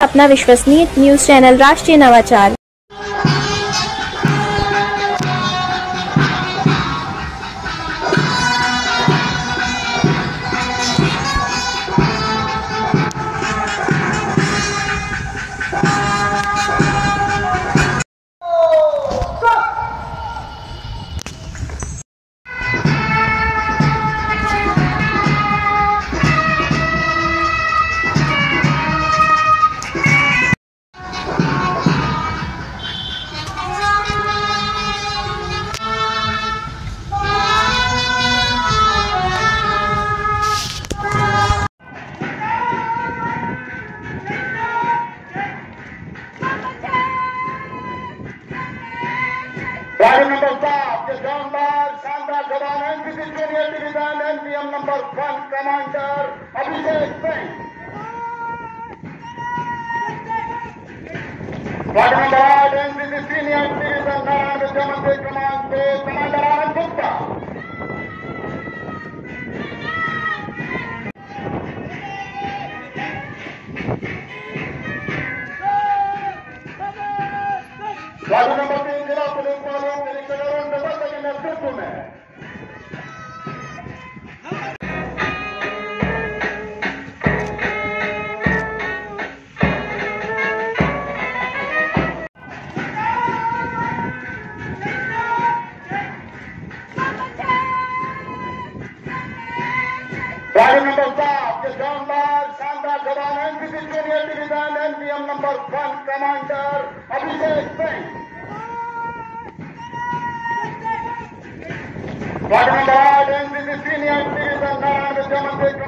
اپنا وشوسنی news channel راشٹریہ نواچار۔ نمبر سات شاندار شاندار زبان N P C junior division M P M number one commander Abhishek Singh what number آٹھ این پی سی سینئر తెలుసుకోవాలో తెలియగలరు ఉండదో తగినట్టు ఉన్నాయి شاندار زبان ایم پی کے لیے division M P M number one commander Abhishek Singh Government Art NCC Senior Citizen Narayan Vijayamantikram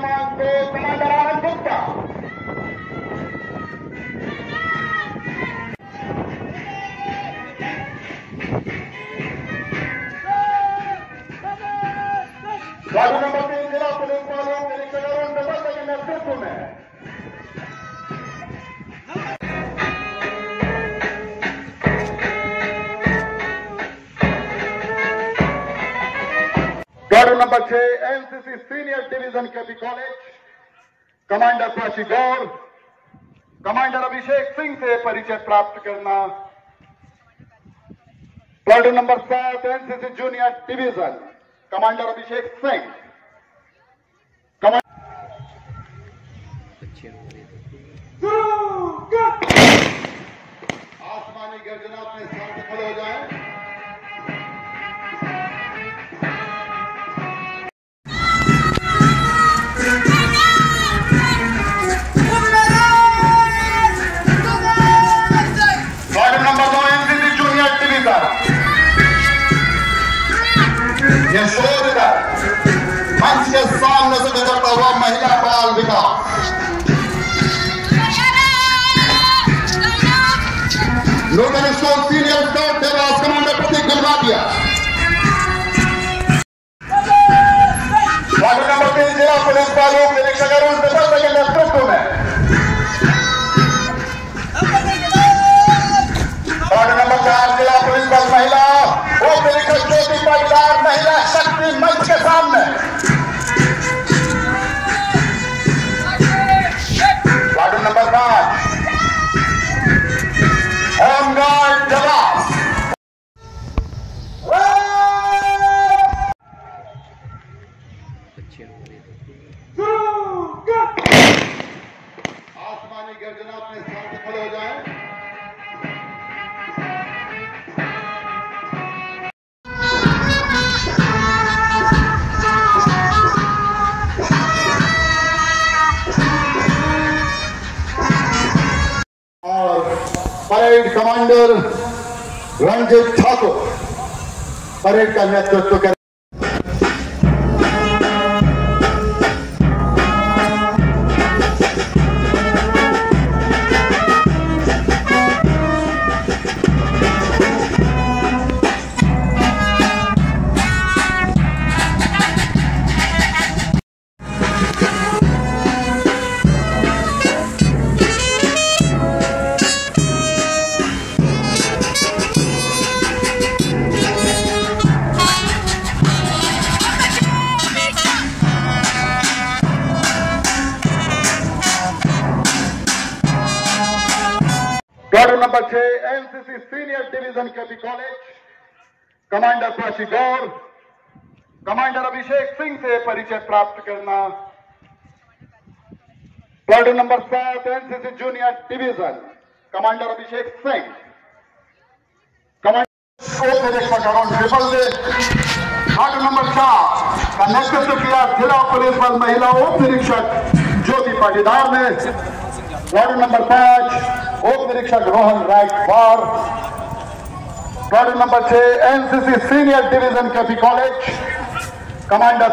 number چھ N C C senior division K B college commander Prashi گور کمانڈر ابھیشیک سنگھ سے پریچے پراپت کرنا پلڈ نمبر سات N C C junior division commander Abhishek Singh آسمانی گرجنا اپنے ساتھ کھڑے ہو جائیں پولیس والوں میرے شکر اس میں سب لیکن لیپٹاپ میں کمانڈر رنجیت ٹھاکر پریڈ کا نیتو کر نمبر چھ N C C senior division کے بھی college commander Prashi Gaur commander Abhishek Singh سے پریچے پراپت کرنا پلاٹون نمبر سات N C C junior division commander Abhishek Singh commander number چار کا نیتو کیا ضلع پولیس بل مہیلا اپ وارڈ نمبر پانچ ش روہن چھ ایسی سینئر ڈیویژن کے کالج کمانڈر